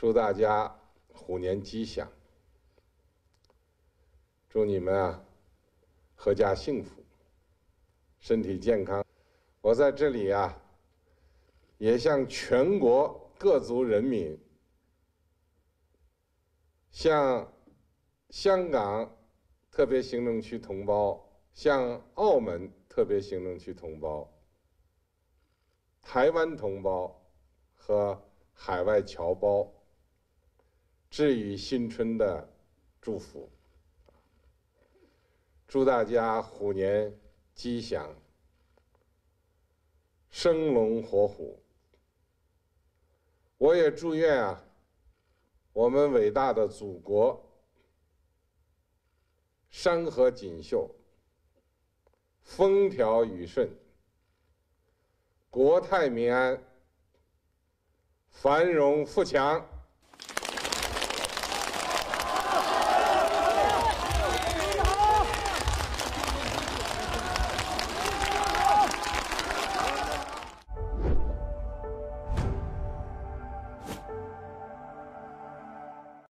祝大家虎年吉祥，祝你们啊阖家幸福，身体健康。我在这里啊，也向全国各族人民，向香港特别行政区同胞，向澳门特别行政区同胞、台湾同胞和海外侨胞。致以新春的祝福，祝大家虎年吉祥，生龙活虎。我也祝愿啊，我们伟大的祖国山河锦绣，风调雨顺，国泰民安，繁荣富强。